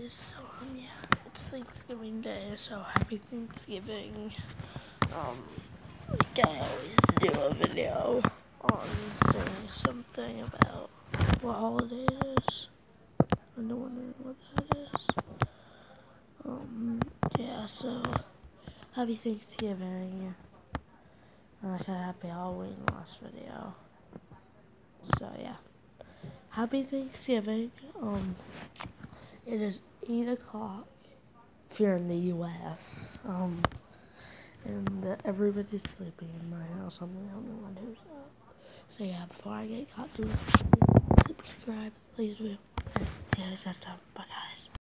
guys, so um yeah, it's Thanksgiving Day, so happy Thanksgiving. Um, like I always do a video on saying something about what holiday it is. I'm wondering what that is. Um, yeah, so happy Thanksgiving. And I said happy Halloween last video. So yeah. Happy Thanksgiving. Um it is 8 o'clock if you're in the US. Um, and everybody's sleeping in my house. I'm the only one who's up. So yeah, before I get caught doing subscribe, please do. See you next time. Bye guys.